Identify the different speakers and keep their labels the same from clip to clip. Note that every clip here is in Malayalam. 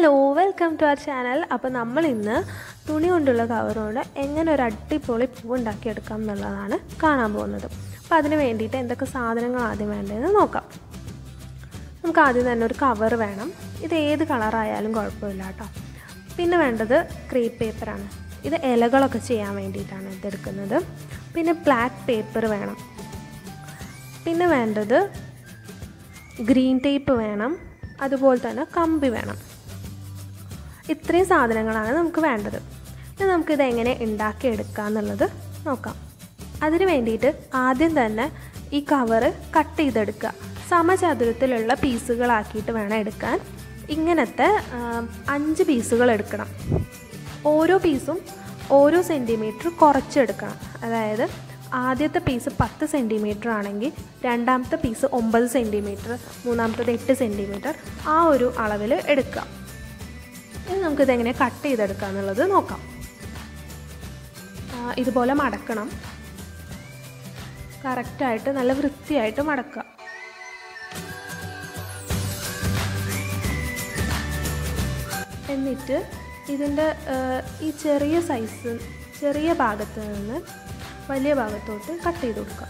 Speaker 1: Hello welcome to our channel അപ്പോൾ നമ്മൾ ഇന്ന് തുണി കൊണ്ടുള്ള കവറുകൊണ്ട് എങ്ങനെ ഒരു അടിപൊളി പൂ ഉണ്ടാക്കിയെടുക്കാം എന്നുള്ളതാണ് കാണാൻ പോകുന്നത്. അപ്പോൾ അതിന് വേണ്ടിയിട്ട് എന്തൊക്കെ സാധനങ്ങൾ ആദ്യം വേണ്ടതെന്ന് നോക്കാം. നമുക്ക് ആദ്യം തന്നെ ഒരു കവർ വേണം. ഇത് ഏത് കളറായാലും കുഴപ്പമില്ല കേട്ടോ. പിന്നെ വേണ്ടത് ക്രീപ്പ് പേപ്പറാണ് ഇത് ഇലകളൊക്കെ ചെയ്യാൻ വേണ്ടിയിട്ടാണ് ഇതെടുക്കുന്നത് പിന്നെ ബ്ലാക്ക് പേപ്പർ വേണം. പിന്നെ വേണ്ടത് ഗ്രീൻ ടേപ്പ് വേണം. അതുപോലെ തന്നെ കമ്പി വേണം. ഇത്രയും സാധനങ്ങളാണ് നമുക്ക് വേണ്ടത്. ഇനി നമുക്കിത് എങ്ങനെ ഉണ്ടാക്കിയെടുക്കുക എന്നുള്ളത് നോക്കാം. അതിന് വേണ്ടിയിട്ട് ആദ്യം തന്നെ ഈ കവറ് കട്ട് ചെയ്തെടുക്കുക. സമചതുരത്തിലുള്ള പീസുകളാക്കിയിട്ട് വേണം എടുക്കാൻ. ഇങ്ങനത്തെ അഞ്ച് പീസുകൾ എടുക്കണം. ഓരോ പീസും ഓരോ സെന്റിമീറ്റർ കുറച്ചെടുക്കണം. അതായത് ആദ്യത്തെ പീസ് പത്ത് സെന്റിമീറ്റർ ആണെങ്കിൽ രണ്ടാമത്തെ പീസ് ഒമ്പത് സെന്റിമീറ്റർ മൂന്നാമത്തത് എട്ട് സെന്റിമീറ്റർ ആ ഒരു അളവിൽ എടുക്കുക. ഇനി നമുക്കിതെങ്ങനെ കട്ട് ചെയ്തെടുക്കുക എന്നുള്ളത് നോക്കാം. ഇതുപോലെ മടക്കണം. കറക്റ്റായിട്ട് നല്ല വൃത്തിയായിട്ട് മടക്കുക. എന്നിട്ട് ഇതിന്റെ ഈ ചെറിയ സൈസ് ചെറിയ ഭാഗത്ത് നിന്ന് വലിയ ഭാഗത്തോട്ട് കട്ട് ചെയ്ത് കൊടുക്കുക.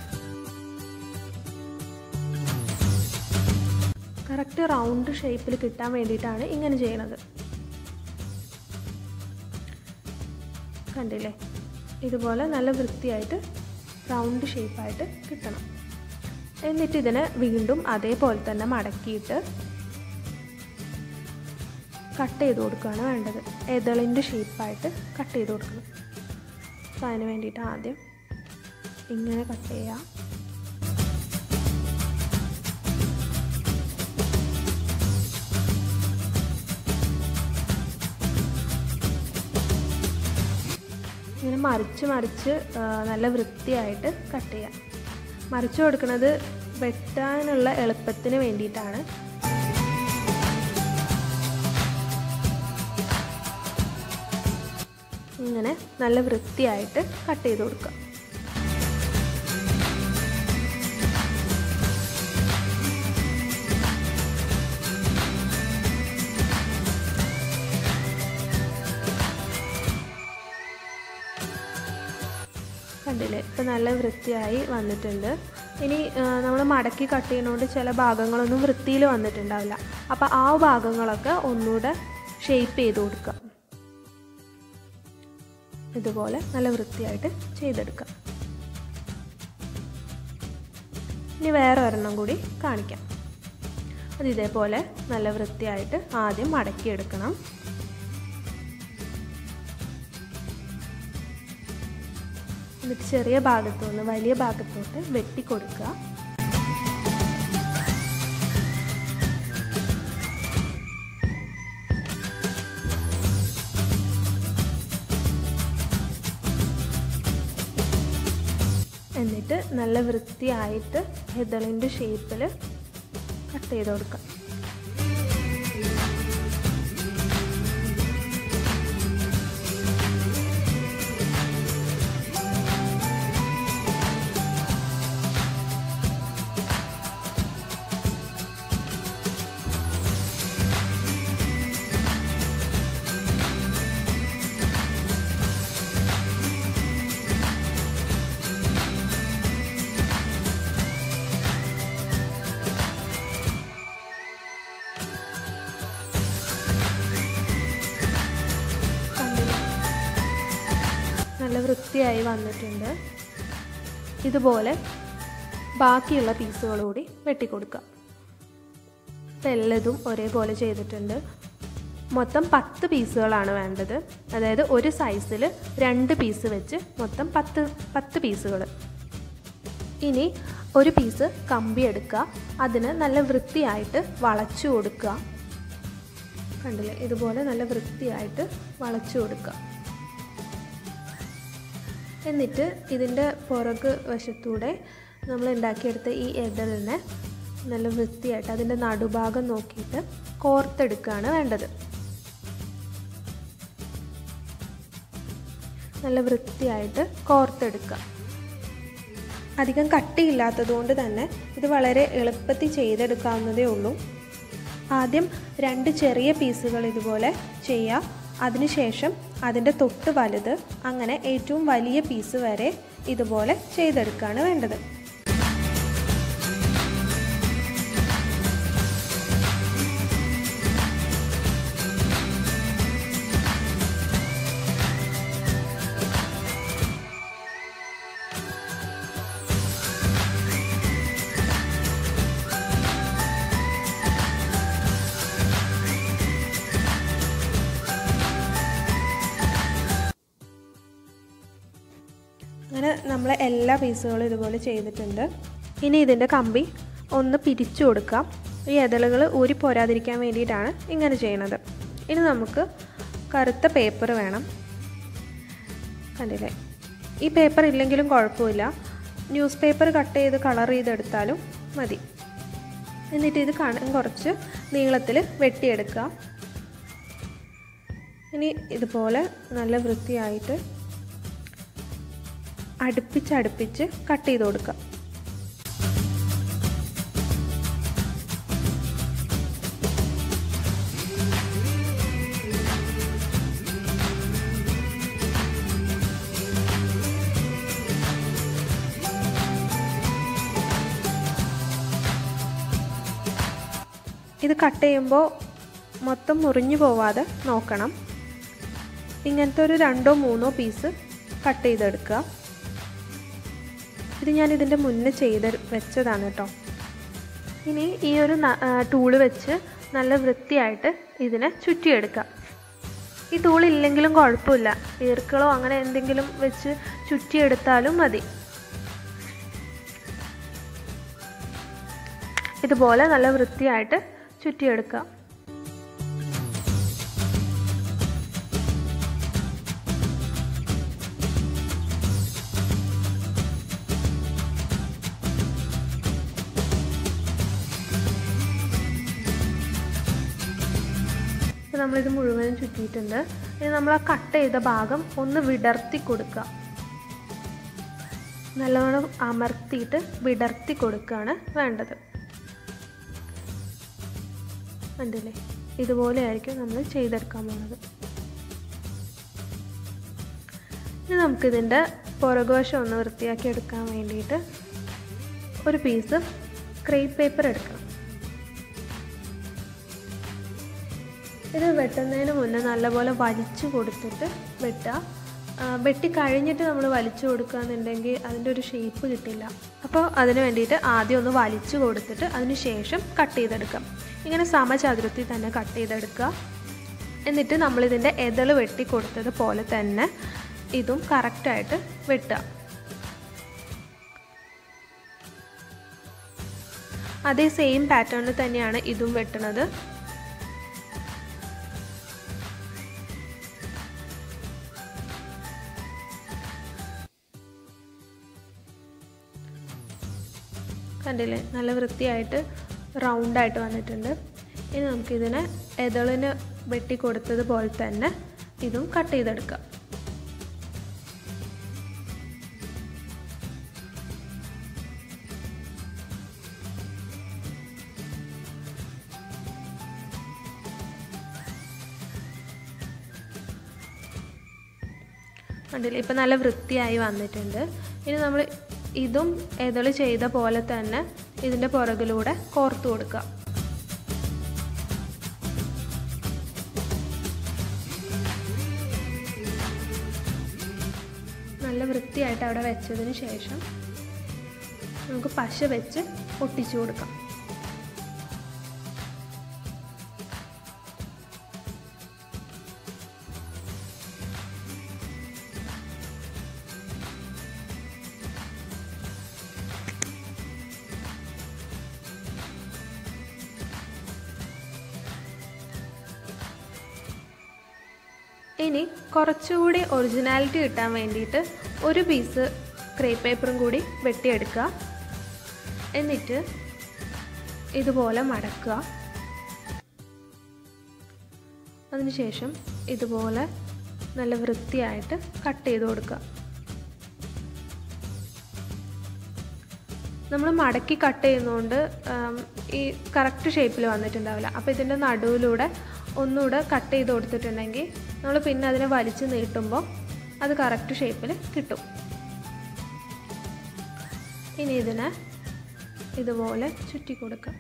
Speaker 1: കറക്റ്റ് റൗണ്ട് ഷേപ്പിൽ കിട്ടാൻ വേണ്ടിയിട്ടാണ് ഇങ്ങനെ ചെയ്യണത്. കണ്ടില്ലേ? ഇതുപോലെ നല്ല വൃത്തിയായിട്ട് റൗണ്ട് ഷേപ്പായിട്ട് കിട്ടണം. എന്നിട്ട് ഇതിനെ വീണ്ടും അതേപോലെ തന്നെ മടക്കിയിട്ട് കട്ട് ചെയ്ത് കൊടുക്കുകയാണ് വേണ്ടത്. എതളിന്റെ ഷേപ്പായിട്ട് കട്ട് ചെയ്ത് കൊടുക്കണം. അപ്പോൾ അതിന് വേണ്ടിയിട്ട് ആദ്യം ഇങ്ങനെ കട്ട് ചെയ്യാം. മറിച്ച് മറിച്ച് നല്ല വൃത്തിയായിട്ട് കട്ട് ചെയ്യാം. മറിച്ച് കൊടുക്കുന്നത് വെട്ടാനുള്ള എളുപ്പത്തിന് വേണ്ടിയിട്ടാണ്. ഇങ്ങനെ നല്ല വൃത്തിയായിട്ട് കട്ട് ചെയ്ത് കൊടുക്കുക കണ്ടില്ലേ? ഇപ്പം നല്ല വൃത്തിയായി വന്നിട്ടുണ്ട്. ഇനി നമ്മൾ മടക്കി കട്ട് ചെയ്യുന്നതുകൊണ്ട് ചില ഭാഗങ്ങളൊന്നും വൃത്തിയിൽ വന്നിട്ടുണ്ടാവില്ല. അപ്പോൾ ആ ഭാഗങ്ങളൊക്കെ ഒന്നുകൂടെ ഷേപ്പ് ചെയ്ത് കൊടുക്കുക. ഇതുപോലെ നല്ല വൃത്തിയായിട്ട് ചെയ്തെടുക്കുക. ഇനി വേറെ ഒരെണ്ണം കൂടി കാണിക്കാം. അത് ഇതേപോലെ നല്ല വൃത്തിയായിട്ട് ആദ്യം മടക്കിയെടുക്കണം. എന്നിട്ട് ചെറിയ ഭാഗത്തു നിന്ന് വലിയ ഭാഗത്തോട്ട് വെട്ടിക്കൊടുക്കുക എന്നിട്ട് നല്ല വൃത്തിയായിട്ട് ഹെതളിന്റെ ഷേപ്പിൽ കട്ട് ചെയ്ത് കൊടുക്കുക. വൃത്തിയായി വന്നിട്ടുണ്ട്. ഇതുപോലെ ബാക്കിയുള്ള പീസുകളോടി കൂടി വെട്ടിക്കൊടുക്കുക ഇപ്പം എല്ലതും ഒരേപോലെ ചെയ്തിട്ടുണ്ട്. മൊത്തം പത്ത് പീസുകളാണ് വേണ്ടത്. അതായത് ഒരു സൈസിൽ രണ്ട് പീസ് വെച്ച് മൊത്തം പത്ത് പത്ത് പീസുകൾ ഇനി ഒരു പീസ് കമ്പി എടുക്കുക. അതിന് നല്ല വൃത്തിയായിട്ട് വളച്ചു കൊടുക്കുക. കണ്ടില്ലേ? ഇതുപോലെ നല്ല വൃത്തിയായിട്ട് വളച്ചു കൊടുക്കുക. എന്നിട്ട് ഇതിന്റെ പുറക് വശത്തൂടെ നമ്മൾ ഉണ്ടാക്കിയെടുത്ത ഈ എതളിനെ നല്ല വൃത്തിയായിട്ട് അതിന്റെ നടുഭാഗം നോക്കിയിട്ട് കോർത്തെടുക്കുകയാണ് വേണ്ടത്. നല്ല വൃത്തിയായിട്ട് കോർത്തെടുക്കുക. അധികം കട്ടിയില്ലാത്തത് കൊണ്ട് തന്നെ ഇത് വളരെ എളുപ്പത്തിൽ ചെയ്തെടുക്കാവുന്നതേ ഉള്ളൂ. ആദ്യം രണ്ട് ചെറിയ പീസുകൾ ഇതുപോലെ ചെയ്യാം അതിനുശേഷം അതിന്റെ തൊട്ട് വലുത് അങ്ങനെ ഏറ്റവും വലിയ പീസ് വരെ ഇതുപോലെ ചെയ്തെടുക്കുകയാണ് വേണ്ടത്. നമ്മൾ എല്ലാ പീസുകളും ഇതുപോലെ ചെയ്തിട്ടുണ്ട്. ഇനി ഇതിന്റെ കമ്പി ഒന്ന് പിരിച്ചു കൊടുക്കാം. ഈ ഇതളുകൾ ഊരി പോരാതിരിക്കാൻ വേണ്ടിയിട്ടാണ് ഇങ്ങനെ ചെയ്യണത്. ഇനി നമുക്ക് കറുത്ത പേപ്പർ വേണം. കണ്ടില്ലേ? ഈ പേപ്പർ ഇല്ലെങ്കിലും കുഴപ്പമില്ല. ന്യൂസ് പേപ്പർ കട്ട് ചെയ്ത് കളർ ചെയ്തെടുത്താലും മതി. എന്നിട്ട് ഇത് കണ കുറച്ച് നീളത്തിൽ വെട്ടിയെടുക്കുക ഇനി ഇതുപോലെ നല്ല വൃത്തിയായിട്ട് അടുപ്പിച്ചടുപ്പിച്ച് കട്ട് ചെയ്ത് കൊടുക്കുക. ഇത് കട്ട് ചെയ്യുമ്പോൾ മൊത്തം മുറിഞ്ഞു പോവാതെ നോക്കണം. ഇങ്ങനത്തെ ഒരു രണ്ടോ മൂന്നോ പീസ് കട്ട് ചെയ്തെടുക്കുക. ഇത് ഞാൻ ഇതിന്റെ മുന്നേ ചെയ്ത് വെച്ചതാണ് കേട്ടോ. ഇനി ഈ ഒരു ടൂൾ വെച്ച് നല്ല വൃത്തിയായിട്ട് ഇതിനെ ചുറ്റിയെടുക്കാം. ഈ ടൂൾ ഇല്ലെങ്കിലും കുഴപ്പമില്ല. ഈർക്കളോ അങ്ങനെ എന്തെങ്കിലും വെച്ച് ചുറ്റിയെടുത്താലും മതി. ഇതുപോലെ നല്ല വൃത്തിയായിട്ട് ചുറ്റിയെടുക്കുക നമ്മളിത് മുഴുവനും ചുറ്റിയിട്ടുണ്ട്. ഇനി നമ്മൾ ആ കട്ട് ചെയ്ത ഭാഗം ഒന്ന് വിടർത്തി കൊടുക്കുക. നല്ലവണ്ണം അമർത്തിയിട്ട് വിടർത്തി കൊടുക്കുകയാണ് വേണ്ടത്. ഇതുപോലെ ആയിരിക്കും നമ്മൾ ചെയ്തെടുക്കാൻ പോകുന്നത് ഇനി നമുക്കിതിന്റെ പുറകുവശം ഒന്ന് വൃത്തിയാക്കി എടുക്കാൻ വേണ്ടിയിട്ട് ഒരു പീസ് ക്രേപ്പ് പേപ്പർ എടുക്കണം. ഇത് വെട്ടുന്നതിന് മുന്നേ നല്ലപോലെ വലിച്ചു കൊടുത്തിട്ട് വെട്ടുക. വെട്ടി കഴിഞ്ഞിട്ട് നമ്മൾ വലിച്ചു കൊടുക്കുകയെന്നുണ്ടെങ്കിൽ അതിന്റെ ഒരു ഷേപ്പ് കിട്ടില്ല. അപ്പോൾ അതിന് വേണ്ടിയിട്ട് ആദ്യം ഒന്ന് വലിച്ചു കൊടുത്തിട്ട് അതിന് ശേഷം കട്ട് ചെയ്തെടുക്കാം. ഇങ്ങനെ സമചതുരത്തിൽ തന്നെ കട്ട് ചെയ്തെടുക്കുക. എന്നിട്ട് നമ്മളിതിന്റെ എതൾ വെട്ടി കൊടുത്തത് പോലെ തന്നെ ഇതും കറക്റ്റായിട്ട് വെട്ടുക. അതേ സെയിം പാറ്റേണിൽ തന്നെയാണ് ഇതും വെട്ടുന്നത്. കണ്ടില്ലേ? നല്ല വൃത്തിയായിട്ട് റൗണ്ടായിട്ട് വന്നിട്ടുണ്ട്. ഇനി നമുക്കിതിനെ എതളിന് വെട്ടി കൊടുത്തതുപോലെ തന്നെ ഇതും കട്ട് ചെയ്തെടുക്കാം. കണ്ടില്ലേ? ഇപ്പം നല്ല വൃത്തിയായി വന്നിട്ടുണ്ട്. ഇനി നമ്മൾ ഇതും എതൾ ചെയ്ത പോലെ തന്നെ ഇതിന്റെ പുറകിലൂടെ കോർത്തു കൊടുക്കുക നല്ല വൃത്തിയായിട്ട് അവിടെ വെച്ചതിന് ശേഷം നമുക്ക് പശ വെച്ച് ഒട്ടിച്ചു കൊടുക്കാം. കുറച്ചുകൂടി ഒറിജിനാലിറ്റി കിട്ടാൻ വേണ്ടിയിട്ട് ഒരു പീസ് ക്രേപ്പ് പേപ്പറും കൂടി വെട്ടിയെടുക്കുക. എന്നിട്ട് ഇതുപോലെ മടക്കുക. അതിനുശേഷം ഇതുപോലെ നല്ല വൃത്തിയായിട്ട് കട്ട് ചെയ്ത് കൊടുക്കുക. നമ്മൾ മടക്കി കട്ട് ചെയ്യുന്നതുകൊണ്ട് ഈ കറക്റ്റ് ഷേപ്പിൽ വന്നിട്ടുണ്ടാവില്ല. അപ്പോൾ ഇതിന്റെ നടുവിലൂടെ ഒന്നുകൂടെ കട്ട് ചെയ്ത് കൊടുത്തിട്ടുണ്ടെങ്കിൽ നമ്മൾ പിന്നെ അതിനെ വലിച്ചു നീട്ടുമ്പോൾ അത് കറക്റ്റ് ഷേപ്പിൽ കിട്ടും. ഇനി ഇതിനെ ഇതുപോലെ ചുറ്റി കൊടുക്കാം.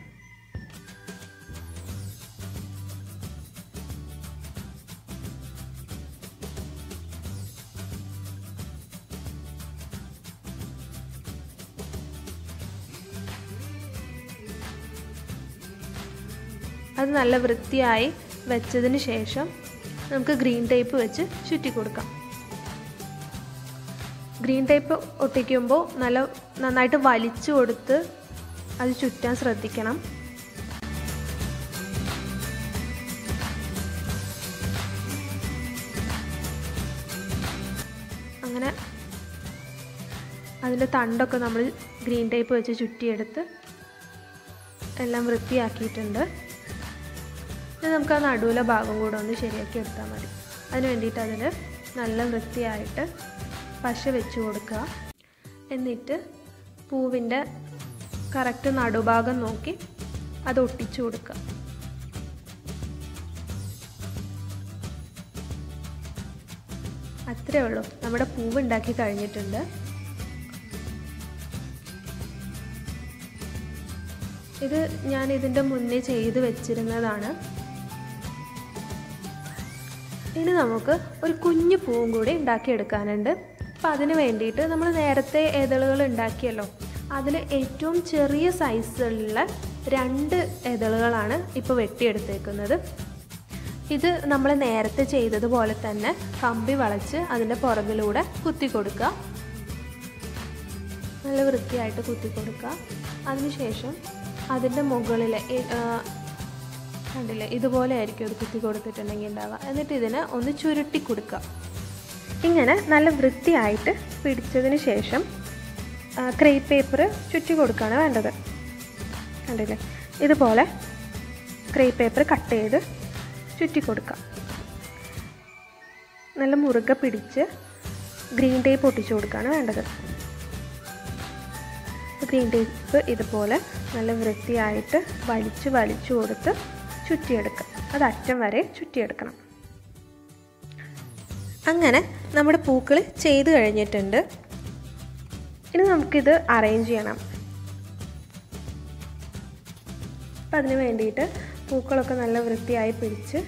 Speaker 1: അത് നല്ല വൃത്തിയായി വെച്ചതിന് ശേഷം നമുക്ക് ഗ്രീൻ ടേപ്പ് വെച്ച് ചുറ്റി കൊടുക്കാം. ഗ്രീൻ ടേപ്പ് ഒട്ടിക്കുമ്പോൾ നല്ല നന്നായിട്ട് വലിച്ചു കൊടുത്ത് അത് ചുറ്റാൻ ശ്രദ്ധിക്കണം. അങ്ങനെ അതിന്റെ തണ്ടൊക്കെ നമ്മൾ ഗ്രീൻ ടേപ്പ് വെച്ച് ചുറ്റിയെടുത്ത് എല്ലാം വൃത്തിയാക്കിയിട്ടുണ്ട്. ഇനി നമുക്ക് ആ നടുവിലെ ഭാഗം കൂടെ ഒന്ന് ശരിയാക്കി എടുത്താൽ മതി. അതിന് വേണ്ടിയിട്ട് അതിന് നല്ല വൃത്തിയായിട്ട് പശ വെച്ച് കൊടുക്കുക. എന്നിട്ട് പൂവിന്റെ കറക്റ്റ് നടുഭാഗം നോക്കി അത് ഒട്ടിച്ചു കൊടുക്കുക. അത്രേ ഉള്ളൂ. നമ്മുടെ പൂവ് ഉണ്ടാക്കി കഴിഞ്ഞിട്ടുണ്ട്. ഇത് ഞാൻ ഇതിന്റെ മുന്നേ ചെയ്ത് വെച്ചിരുന്നതാണ്. ഇനി നമുക്ക് ഒരു കുഞ്ഞു പൂവും കൂടി ഉണ്ടാക്കിയെടുക്കാനുണ്ട്. അപ്പം അതിന് വേണ്ടിയിട്ട് നമ്മൾ നേരത്തെ ഇതളുകൾ ഉണ്ടാക്കിയല്ലോ. അതിൽ ഏറ്റവും ചെറിയ സൈസുള്ള രണ്ട് ഇതളുകളാണ് ഇപ്പോൾ വെട്ടിയെടുത്തേക്കുന്നത്. ഇത് നമ്മൾ നേരത്തെ ചെയ്തതുപോലെ തന്നെ കമ്പി വളച്ച് അതിന്റെ പുറകിലൂടെ കുത്തി കൊടുക്കുക. നല്ല വൃത്തിയായിട്ട് കുത്തി കൊടുക്കുക. അതിനുശേഷം അതിന്റെ മുകളിൽ കണ്ടില്ലേ ഇതുപോലെ ആയിരിക്കും അത് കുത്തി കൊടുത്തിട്ടുണ്ടെങ്കിൽ ഉണ്ടാവുക. എന്നിട്ട് ഇതിനെ ഒന്ന് ചുരുട്ടി കൊടുക്കുക. ഇങ്ങനെ നല്ല വൃത്തിയായിട്ട് പിടിച്ചതിന് ശേഷം ക്രേപ്പ് പേപ്പർ ചുറ്റി കൊടുക്കുകയാണ് വേണ്ടത്. കണ്ടില്ലേ? ഇതുപോലെ ക്രേപ്പ് പേപ്പർ കട്ട് ചെയ്ത് ചുറ്റി കൊടുക്കാം നല്ല മുറുകെ പിടിച്ച് ഗ്രീൻ ടേപ്പ് ഒട്ടിച്ചു കൊടുക്കുകയാണ് വേണ്ടത്. ഗ്രീൻ ടേപ്പ് ഇതുപോലെ നല്ല വൃത്തിയായിട്ട് വലിച്ച് വലിച്ചു കൊടുത്ത് ചുറ്റിയെടുക്കുക അത് അറ്റം വരെ ചുറ്റിയെടുക്കണം. അങ്ങനെ നമ്മുടെ പൂക്കൾ ചെയ്ത് കഴിഞ്ഞിട്ടുണ്ട്. ഇനി നമുക്കിത് അറേഞ്ച് ചെയ്യണം. അപ്പം അതിന് വേണ്ടിയിട്ട് പൂക്കളൊക്കെ നല്ല വൃത്തിയായി പിടിച്ച്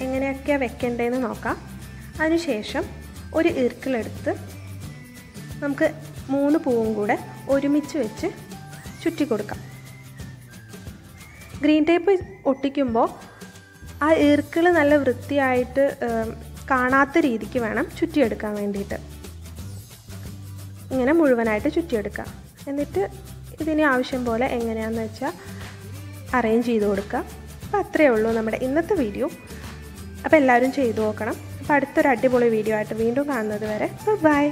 Speaker 1: എങ്ങനെയൊക്കെയാണ് വെക്കേണ്ടതെന്ന് നോക്കാം. അതിനുശേഷം ഒരു ഈർക്കിലെടുത്ത് നമുക്ക് മൂന്ന് പൂവും കൂടെ ഒരുമിച്ച് വെച്ച് ചുറ്റി കൊടുക്കാം ഗ്രീൻ ടേപ്പ് ഒട്ടിക്കുമ്പോൾ ആ ഈർക്കിൾ നല്ല വൃത്തിയായിട്ട് കാണാത്ത രീതിക്ക് വേണം ചുറ്റിയെടുക്കാൻ വേണ്ടിയിട്ട്. ഇങ്ങനെ മുഴുവനായിട്ട് ചുറ്റിയെടുക്കുക. എന്നിട്ട് ഇതിന് ആവശ്യം പോലെ എങ്ങനെയാണെന്ന് വെച്ചാൽ അറേഞ്ച് ചെയ്ത് കൊടുക്കുക. അപ്പോൾ അത്രയേ ഉള്ളൂ നമ്മുടെ ഇന്നത്തെ വീഡിയോ അപ്പോൾ എല്ലാവരും ചെയ്തു നോക്കണം. അപ്പോൾ അടുത്തൊരു അടിപൊളി വീഡിയോ ആയിട്ട് വീണ്ടും കാണുന്നത് വരെ. ബൈ